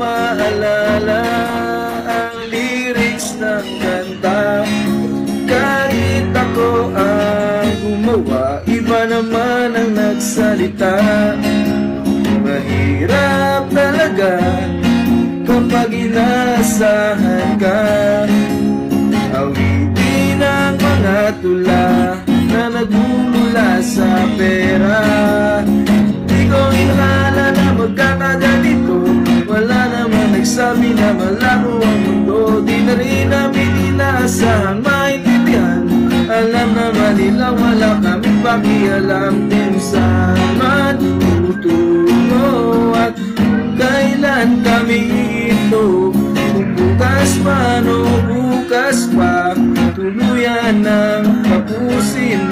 Maalala ang lyrics ng kanta. Kahit ako ang gumawa Iba naman ang nagsalita. Mahirap talaga Kapag inaasahan ka. Awitin ang mga tula Na nagmumula sa pera Nagsabi na malago ang mundo Di na rin namin inaasahan maintindihan. Alam naman nilang wala kaming pakialam Kung saan man tutungo At kailan kami ito? Bukas pa, no? Bukas pa Tuluyan ng kapusin.